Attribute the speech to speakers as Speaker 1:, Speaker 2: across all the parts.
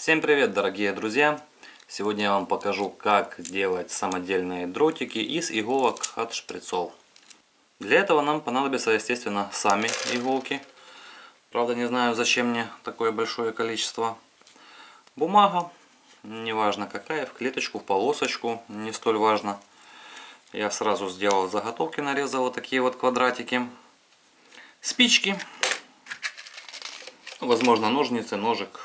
Speaker 1: Всем привет, дорогие друзья! Сегодня я вам покажу, как делать самодельные дротики из иголок от шприцов. Для этого нам понадобятся, естественно, сами иголки. Правда, не знаю, зачем мне такое большое количество. Бумага, неважно какая, в клеточку, в полосочку, не столь важно. Я сразу сделал заготовки, нарезал вот такие вот квадратики. Спички, возможно, ножницы, ножик,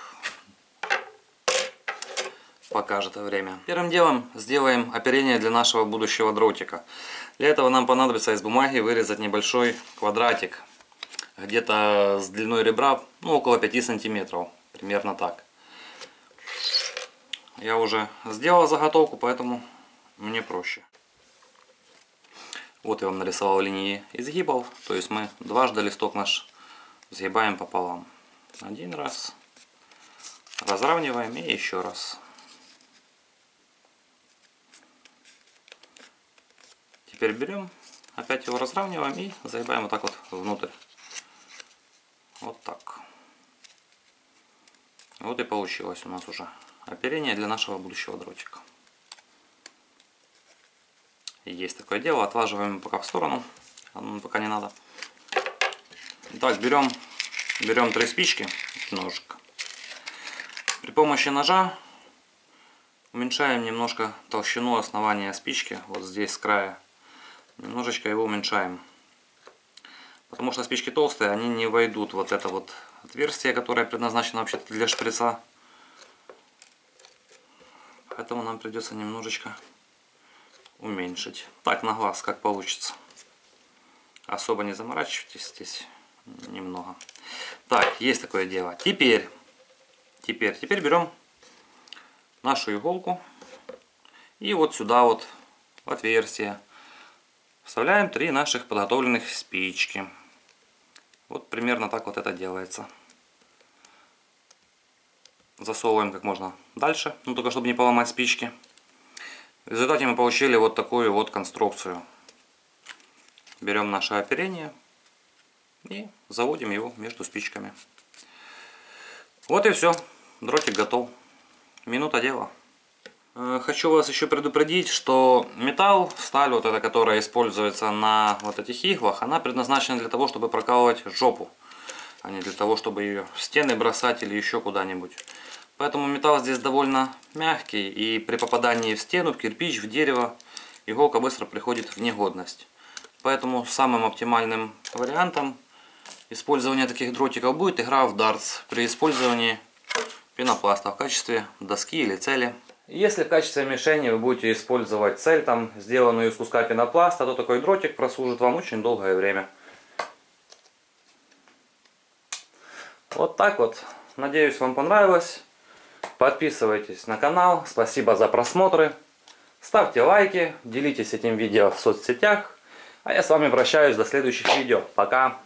Speaker 1: покажет время. Первым делом сделаем оперение для нашего будущего дротика. Для этого нам понадобится из бумаги вырезать небольшой квадратик. Где-то с длиной ребра ну, около 5 сантиметров. Примерно так. Я уже сделал заготовку, поэтому мне проще. Вот я вам нарисовал линии изгибов. То есть мы дважды листок наш сгибаем пополам. Один раз. Разравниваем и еще раз. Теперь берем, опять его разравниваем и загибаем вот так вот внутрь. Вот так. Вот и получилось у нас уже оперение для нашего будущего дротика. Есть такое дело, отлаживаем пока в сторону, пока не надо. Так, берем, берем три спички, ножик. При помощи ножа уменьшаем немножко толщину основания спички, вот здесь с края немножечко его уменьшаем. Потому что спички толстые, они не войдут вот это вот отверстие, которое предназначено вообще-то для шприца. Поэтому нам придется немножечко уменьшить. Так, на глаз, как получится. Особо не заморачивайтесь здесь немного. Так, есть такое дело. Теперь, теперь, теперь берем нашу иголку и вот сюда вот в отверстие Вставляем три наших подготовленных спички. Вот примерно так вот это делается. Засовываем как можно дальше, ну только чтобы не поломать спички. В результате мы получили вот такую вот конструкцию. Берем наше оперение и заводим его между спичками. Вот и все. Дротик готов. Минута дела. Э, хочу вас еще предупредить, что металл, сталь, вот эта, которая используется на вот этих иглах, она предназначена для того, чтобы прокалывать жопу, а не для того, чтобы ее в стены бросать или еще куда-нибудь. Поэтому металл здесь довольно мягкий, и при попадании в стену, в кирпич, в дерево, иголка быстро приходит в негодность. Поэтому самым оптимальным вариантом использования таких дротиков будет игра в дартс при использовании пенопласта в качестве доски или цели. Если в качестве мишени вы будете использовать цель, там, сделанную из куска пенопласта, то такой дротик прослужит вам очень долгое время. Вот так вот. Надеюсь, вам понравилось. Подписывайтесь на канал. Спасибо за просмотры. Ставьте лайки, делитесь этим видео в соцсетях. А я с вами прощаюсь до следующих видео. Пока!